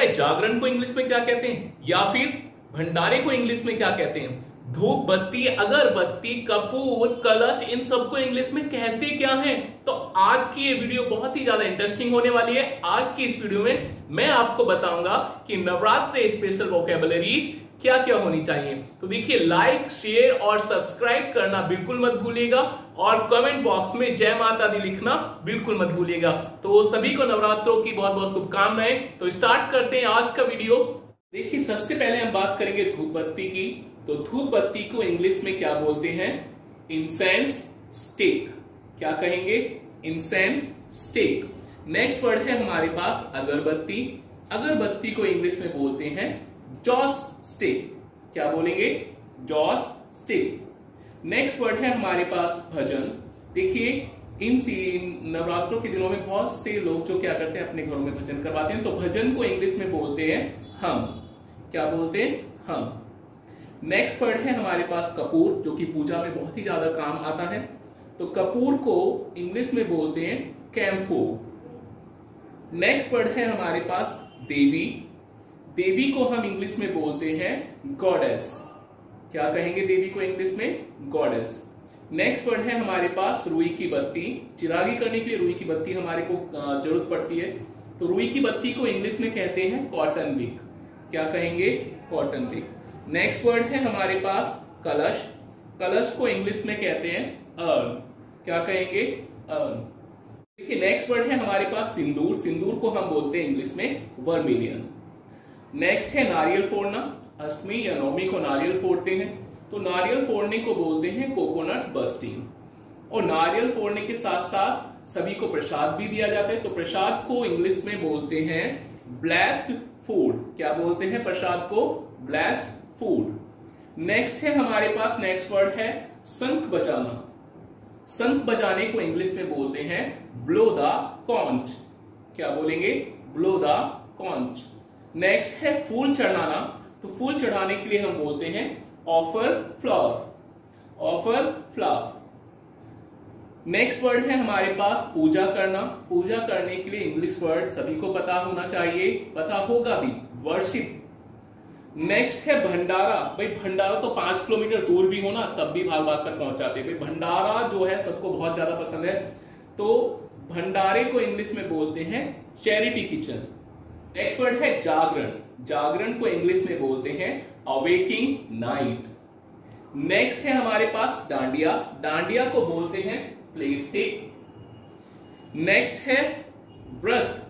है जागरण को इंग्लिश में क्या कहते हैं? या फिर भंडारे को इंग्लिश में क्या कहते हैं? धूप बत्ती अगरबत्ती, कपूर, कलश, इन सबको इंग्लिश में कहते क्या हैं? तो आज की ये वीडियो बहुत ही ज़्यादा इंटरेस्टिंग होने वाली है। आज की इस वीडियो में मैं आपको बताऊँगा कि नवरात्र स्पेशल वोकेबलरीज क्या क्या होनी चाहिए। तो देखिए लाइक शेयर और सब्सक्राइब करना बिल्कुल मत भूलिएगा और कमेंट बॉक्स में जय माता दी लिखना बिल्कुल मत भूलिएगा। तो सभी को नवरात्रों की बहुत बहुत शुभकामनाएँ। तो स्टार्ट करते हैं आज का वीडियो। देखिए, सबसे पहले हम बात करेंगे धूप बत्ती की। तो धूप बत्ती को इंग्लिश में क्या बोलते हैं? इंसेंस स्टिक क्या कहेंगे? इंसेंस स्टिक नेक्स्ट वर्ड है हमारे पास अगरबत्ती. अगरबत्ती को इंग्लिश में बोलते हैं जॉस स्टिक क्या बोलेंगे? जॉस स्टिक नेक्स्ट वर्ड है हमारे पास भजन. देखिए, इन सी नवरात्रों के दिनों में बहुत से लोग जो क्या करते हैं, अपने घरों में भजन करवाते हैं तो भजन को इंग्लिश में बोलते हैं हम. क्या बोलते हैं? हम. नेक्स्ट वर्ड है हमारे पास कपूर, जो कि पूजा में बहुत ही ज़्यादा काम आता है। तो कपूर को इंग्लिश में बोलते हैं कैम्फो। नेक्स्ट वर्ड है हमारे पास देवी। देवी को हम इंग्लिश में बोलते हैं गॉडेस क्या कहेंगे देवी को इंग्लिश में? गॉडेस नेक्स्ट वर्ड है हमारे पास रुई की बत्ती। चिरागी करने के लिए रुई की बत्ती हमारे को ज़रूरत पड़ती है। तो रुई की बत्ती को इंग्लिश में कहते हैं कॉटन विक क्या कहेंगे? कॉटन विक नेक्स्ट वर्ड है हमारे पास कलश। कलश को इंग्लिश में कहते हैं अर्न क्या कहेंगे? अर्न देखिए नेक्स्ट वर्ड है हमारे पास सिंदूर। सिंदूर को हम बोलते हैं इंग्लिश में वर्मिलियन नेक्स्ट है नारियल फोड़ना। अष्टमी या नौमी को नारियल फोड़ते हैं। तो नारियल फोड़ने को बोलते हैं कोकोनट बस्टिंग और नारियल फोड़ने के साथ साथ सभी को प्रसाद भी दिया जाता है। तो प्रसाद को इंग्लिश में बोलते हैं ब्लेस्ड फ़ूड क्या बोलते हैं प्रसाद को? ब्लेस्ड फ़ूड नेक्स्ट है हमारे पास नेक्स्ट वर्ड है संख बजाना. संख बजाने को इंग्लिश में बोलते हैं ब्लो द कॉन्च क्या बोलेंगे? ब्लो द कॉन्च नेक्स्ट है फूल चढ़ाना. तो फूल चढ़ाने के लिए हम बोलते हैं offer flower offer flower next word है हमारे पास पूजा करना. पूजा करने के लिए इंग्लिश वर्ड सभी को पता होना चाहिए. पता होगा भी. वर्शिप नेक्स्ट है भंडारा। भाई, भंडारा तो पाँच किलोमीटर दूर भी हो ना, तब भी भाग भाग कर पहुंचाते भाई, भंडारा जो है, सबको बहुत ज़्यादा पसंद है। तो भंडारे को इंग्लिश में बोलते हैं चैरिटी किचन। नेक्स्ट वर्ड है जागरण। जागरण को इंग्लिश में बोलते हैं अवेकिंग नाइट नेक्स्ट है हमारे पास डांडिया। डांडिया को बोलते हैं प्लेस्टिक नेक्स्ट है व्रत।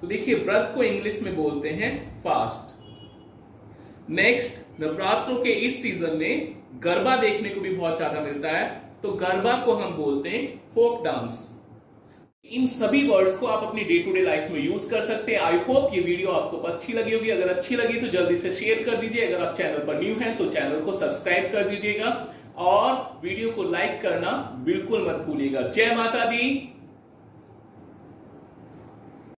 तो देखिए, व्रत को इंग्लिश में बोलते हैं फास्ट नेक्स्ट नवरात्रों के इस सीज़न में गरबा देखने को भी बहुत ज़्यादा मिलता है। तो गरबा को हम बोलते हैं फोक डांस। इन सभी वर्ड्स को आप अपनी डे टू डे लाइफ में यूज़ कर सकते हैं। आई होप ये वीडियो आपको अच्छी लगी होगी। अगर अच्छी लगी तो जल्दी से शेयर कर दीजिए। अगर आप चैनल पर न्यू हैं तो चैनल को सब्सक्राइब कर दीजिएगा। और वीडियो को लाइक करना बिल्कुल मत भूलिएगा। जय माता दी।